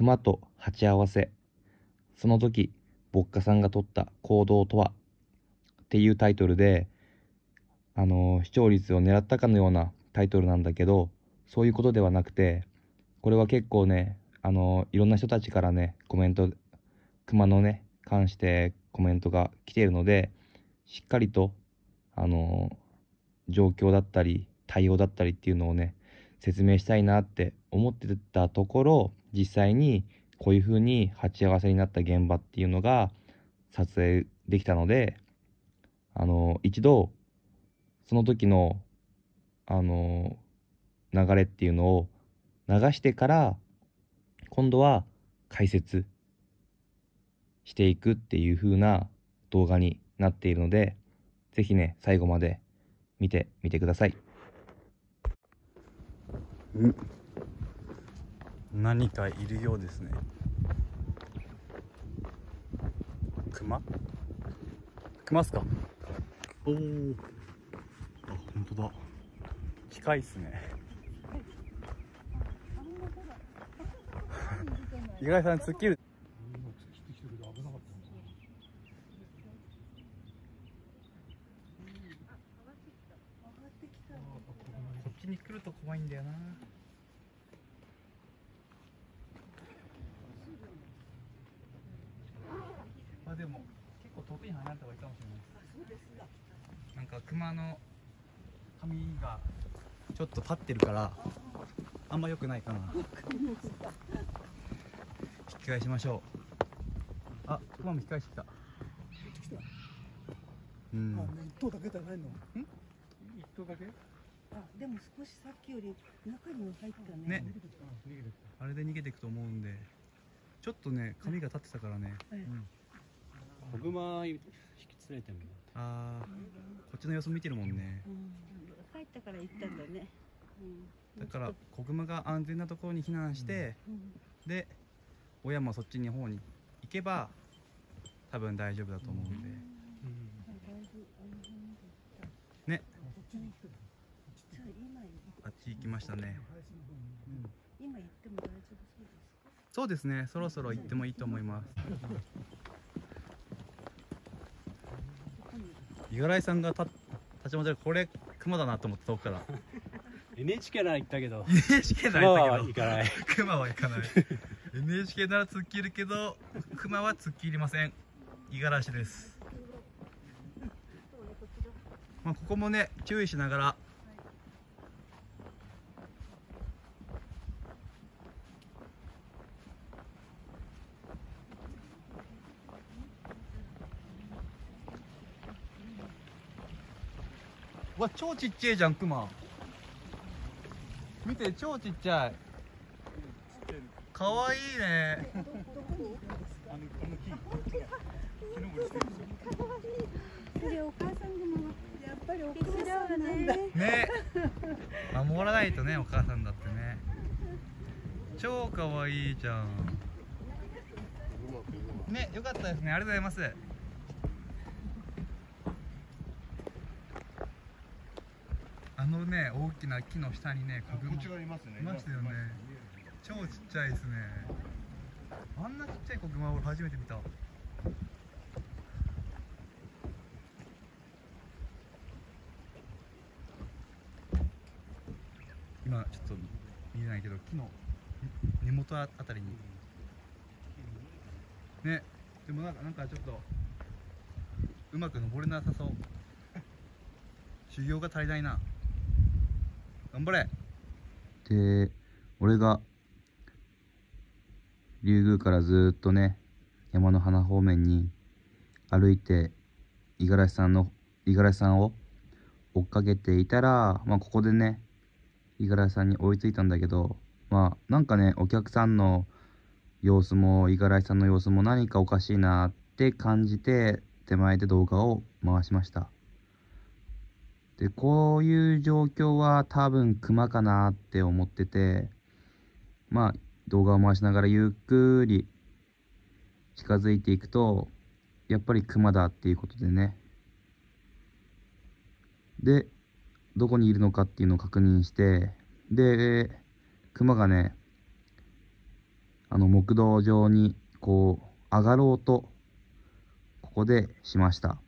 熊と鉢合わせ。その時牧歌さんが取った行動とは？っていうタイトルであの視聴率を狙ったかのようなタイトルなんだけどそういうことではなくてこれは結構ねあのいろんな人たちからねコメント熊のね関してコメントが来ているのでしっかりとあの状況だったり対応だったりっていうのをね説明したいなって思ってたところ実際にこういう風に鉢合わせになった現場っていうのが撮影できたのであの一度その時のあの流れっていうのを流してから今度は解説していくっていう風な動画になっているので是非ね最後まで見てみてください。ん何かいるようですね。熊？熊っすか？おおあ本当だ。近いっすね。五十嵐さん突っ切るこっちに来ると怖いんだよな。あでも結構遠くに離れた方がいいかもしれない。なんか熊の髪がちょっと立ってるからあんま良くないかな。引き返しましょう。あ熊も引き返してきた。うん。あ、一頭だけじゃないの？一頭だけ？あ、でも少しさっきより中にも入ったね。ね。あれで逃げていくと思うんでちょっとね髪が立ってたからね、はい。うん。引き連れてるの？あーこっちの様子見てるもんね。うん。入ったから行ったんだね。うん。だから子熊が安全なところに避難して、うん。で親もそっちの方に行けば多分大丈夫だと思うんで。ねきましたね。今行っても大丈夫そうですか？そうですね。そろそろ行ってもいいと思います。五十嵐さんがた立ち回ってる。これ熊だなと思って遠くから。NHK なら行ったけど。NHK な熊ら行ったけど。は行かない。熊は行かない。NHK なら突っ切るけど熊は突っ切りません。五十嵐です。まあここもね注意しながら超ちっちゃいじゃん熊見て超ちっちゃい。かわいいね。それお母さんでもやっぱりお母さんなんだ。ね。守らないとねお母さんだってね。超かわいいじゃん。ねよかったですね。ありがとうございますのね大きな木の下にね子こ熊っち側いますね。いましたよね。超ちっちゃいですね。あんなちっちゃい子熊俺初めて見た。今ちょっと見えないけど木の根元あたりに。ね。でもなんかなんかちょっとうまく登れなさそう。修行が足りないな頑張れ。で俺が竜宮からずっとね山の花方面に歩いて五十嵐さんの五十嵐さんを追っかけていたらまあここでね五十嵐さんに追いついたんだけどまあなんかねお客さんの様子も五十嵐さんの様子も何かおかしいなって感じて手前で動画を回しました。でこういう状況は多分クマかなって思っててまあ動画を回しながらゆっくり近づいていくとやっぱりクマだっていうことでね。でどこにいるのかっていうのを確認してでクマがねあの木道上にこう上がろうとここでしました。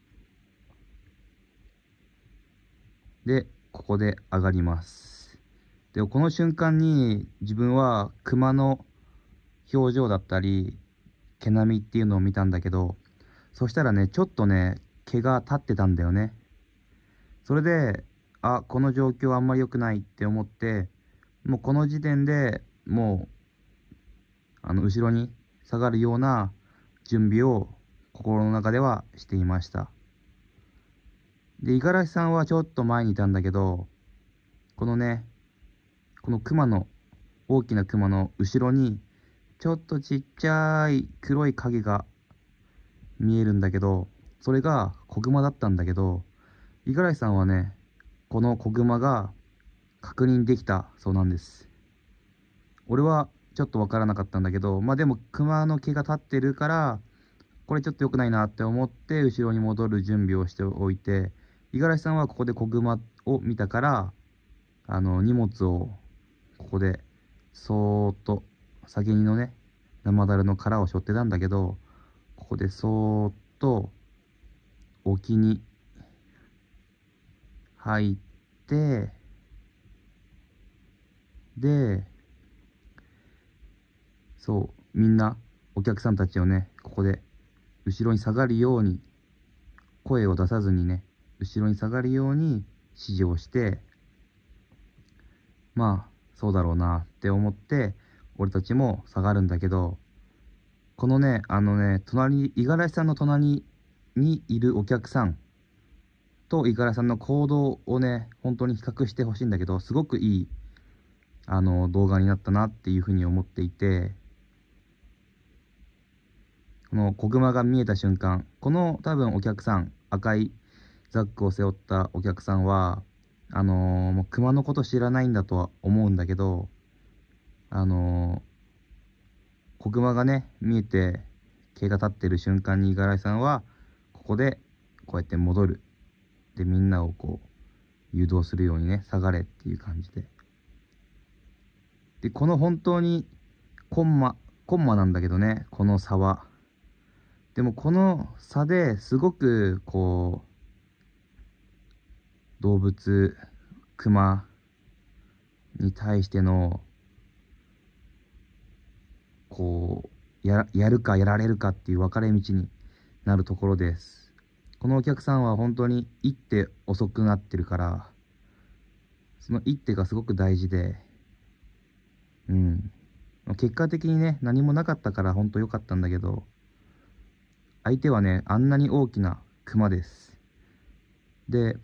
でここで上がります。でこの瞬間に自分は熊の表情だったり毛並みっていうのを見たんだけどそしたらねちょっとね毛が立ってたんだよね。それであこの状況あんまり良くないって思ってもうこの時点でもうあの後ろに下がるような準備を心の中ではしていました。で五十嵐さんはちょっと前にいたんだけどこのねこの熊の大きな熊の後ろにちょっとちっちゃい黒い影が見えるんだけどそれが子熊だったんだけど五十嵐さんはねこの子熊が確認できたそうなんです。俺はちょっとわからなかったんだけどまあでも熊の毛が立ってるからこれちょっと良くないなって思って後ろに戻る準備をしておいて五十嵐さんはここで子熊を見たからあの荷物をここでそーっと先にのね生だるの殻を背負ってたんだけどここでそーっと沖に入ってでそうみんなお客さんたちをねここで後ろに下がるように声を出さずにね後ろに下がるように指示をしてまあそうだろうなって思って俺たちも下がるんだけどこのねあのね隣五十嵐さんの隣にいるお客さんと五十嵐さんの行動をね本当に比較してほしいんだけどすごくいいあの動画になったなっていうふうに思っていてこの子熊が見えた瞬間この多分お客さん赤いザックを背負ったお客さんはあのー、熊のこと知らないんだとは思うんだけどあのー、子熊がね見えて毛が立ってる瞬間に五十嵐さんはここでこうやって戻る。でみんなをこう誘導するようにね下がれっていう感じで。でこの本当にコンマコンマなんだけどねこの差は。でもこの差ですごくこう動物クマに対してのこうややるかやられるかっていう分かれ道になるところですこのお客さんは本当に一手遅くなってるからその一手がすごく大事でうん結果的にね何もなかったから本当良かったんだけど相手はね、あんなに大きな熊です。で、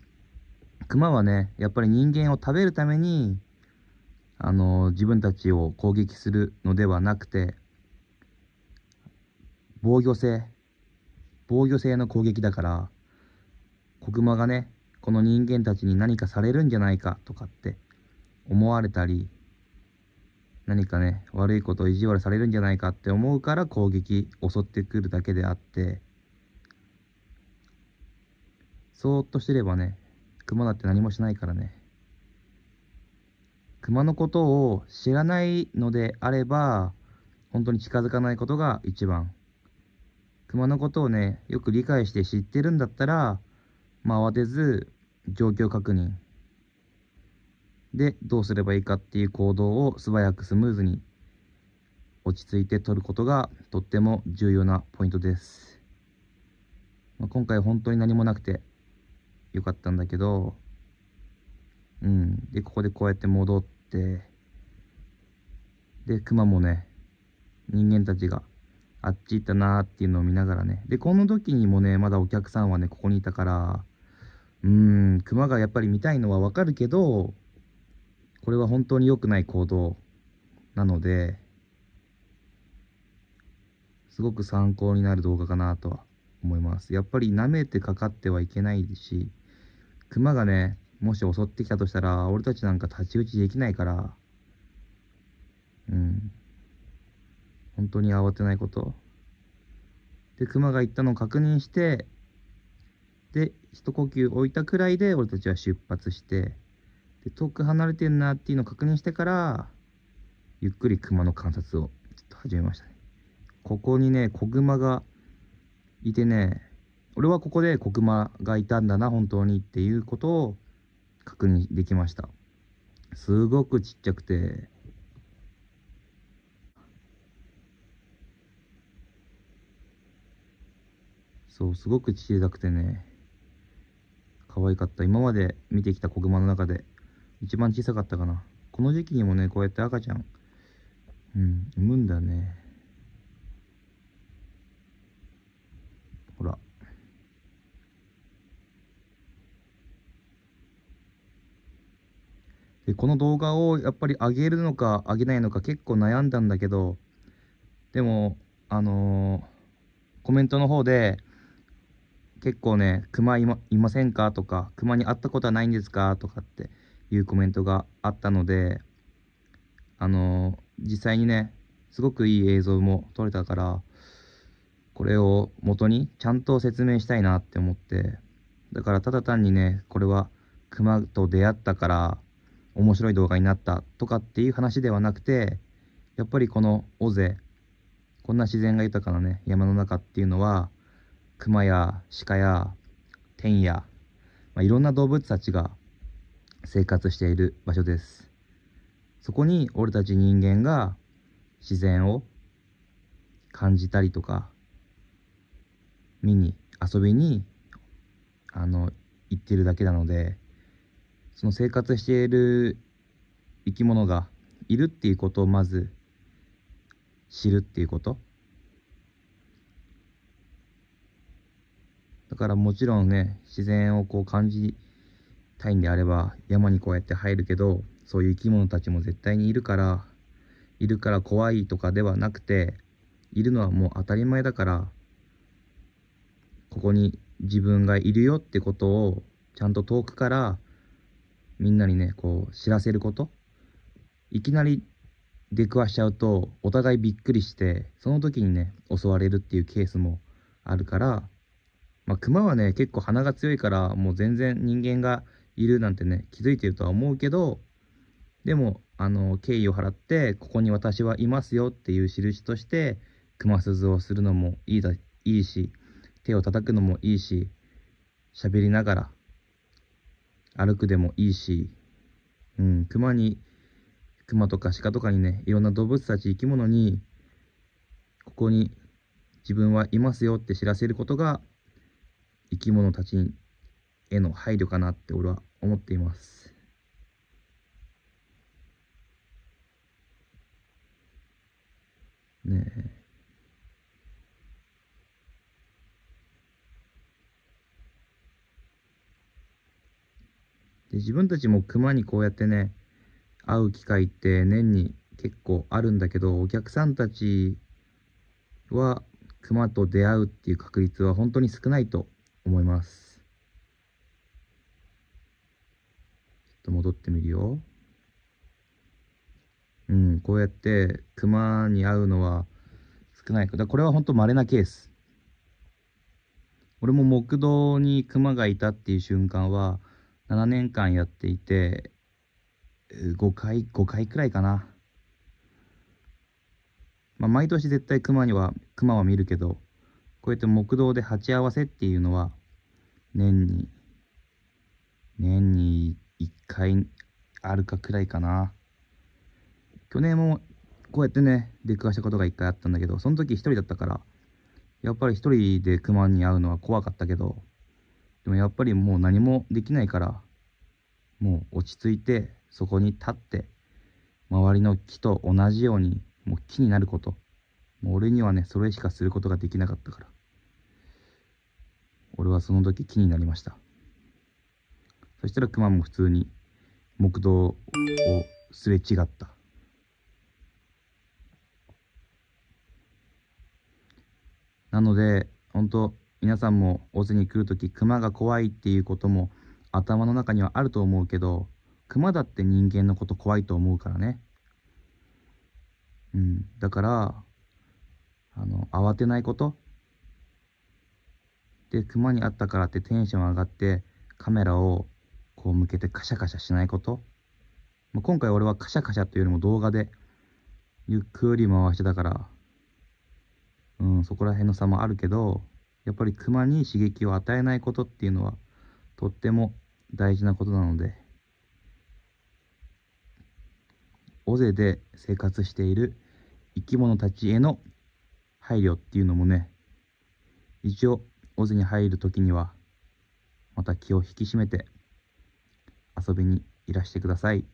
熊はね、やっぱり人間を食べるために、あの、自分たちを攻撃するのではなくて、防御性、防御性の攻撃だから、子熊がね、この人間たちに何かされるんじゃないかとかって思われたり、何かね、悪いことを意地悪されるんじゃないかって思うから攻撃、襲ってくるだけであって、そーっとしてればね、熊だって何もしないからね。熊のことを知らないのであれば、本当に近づかないことが一番。熊のことをね、よく理解して知ってるんだったら、まあ、慌てず、状況確認で、どうすればいいかっていう行動を素早くスムーズに落ち着いて取ることがとっても重要なポイントです。まあ、今回本当に何もなくてよかったんだけど、うん。で、ここでこうやって戻って、で、熊もね、人間たちがあっち行ったなーっていうのを見ながらね。で、この時にもね、まだお客さんはね、ここにいたから、うーん、熊がやっぱり見たいのはわかるけど、これは本当に良くない行動なので、すごく参考になる動画かなとは思います。やっぱり舐めてかかってはいけないし、熊がね、もし襲ってきたとしたら、俺たちなんか太刀打ちできないから、うん。本当に慌てないこと。で、熊が行ったのを確認して、で、一呼吸置いたくらいで俺たちは出発して、で遠く離れてんなっていうのを確認してからゆっくり熊の観察をちょっと始めましたね。ここにね、子熊がいてね、俺はここで子熊がいたんだな、本当にっていうことを確認できました。すごくちっちゃくて、そう、すごく小さくてね、可愛かった。今まで見てきた子熊の中で一番小さかったかな。この時期にもね、こうやって赤ちゃん、うん、産むんだね。ほら。で、この動画をやっぱり上げるのか上げないのか結構悩んだんだけど、でも、あのーコメントの方で、結構ね、熊いまいませんかとか、熊に会ったことはないんですかとかっていうコメントがあったので、あのー実際にね、すごくいい映像も撮れたから、これを元にちゃんと説明したいなって思って、だからただ単にね、これは熊と出会ったから面白い動画になったとかっていう話ではなくて、やっぱりこの尾瀬、こんな自然が豊かなね、山の中っていうのは、熊や鹿や天や、まあ、いろんな動物たちが生活している場所です。そこに俺たち人間が自然を感じたりとか、見に、遊びに、あの、行ってるだけなので、その生活している生き物がいるっていうことをまず知るっていうこと。だからもちろんね、自然をこう感じたいんであれば山にこうやって入るけど、そういう生き物たちも絶対にいるから、いるから怖いとかではなくて、いるのはもう当たり前だから、ここに自分がいるよってことをちゃんと遠くからみんなにね、こう知らせること。いきなり出くわしちゃうとお互いびっくりして、その時にね、襲われるっていうケースもあるから、まあ熊はね、結構鼻が強いから、もう全然人間がいるなんてね、気づいてるとは思うけど、でも、あの、敬意を払って、ここに私はいますよっていう印として、熊鈴をするのもいいだ、いいし、手を叩くのもいいし、喋りながら歩くでもいいし、うん、熊に、熊とか鹿とかにね、いろんな動物たち生き物に、ここに自分はいますよって知らせることが、生き物たちへの配慮かなって俺は思っています。ねえ。で自分たちも熊にこうやってね会う機会って年に結構あるんだけどお客さんたちは熊と出会うっていう確率は本当に少ないと思います。ちょっと戻ってみるよ。うんこうやって熊に会うのは少ない。だこれは本当稀なケース。俺も木道に熊がいたっていう瞬間は7年間やっていて、5回、5回くらいかな。まあ、毎年絶対熊には、熊は見るけど、こうやって木道で鉢合わせっていうのは、年に、年に1回あるかくらいかな。去年もこうやってね、出くわしたことが1回あったんだけど、その時一人だったから、やっぱり一人で熊に会うのは怖かったけど、でもやっぱりもう何もできないから、もう落ち着いて、そこに立って、周りの木と同じように、もう木になること。もう俺にはね、それしかすることができなかったから。俺はその時木になりました。そしたら熊も普通に木道をすれ違った。なので、本当皆さんも尾瀬に来るとき、熊が怖いっていうことも頭の中にはあると思うけど、熊だって人間のこと怖いと思うからね。うん。だから、あの、慌てないこと。で、熊に会ったからってテンション上がって、カメラをこう向けてカシャカシャしないこと。まあ今回俺はカシャカシャというよりも動画でゆっくり回してたから、うん、そこら辺の差もあるけど、やっぱり熊に刺激を与えないことっていうのは、とっても大事なことなので、尾瀬で生活している生き物たちへの配慮っていうのもね、一応、尾瀬に入るときには、また気を引き締めて遊びにいらしてください。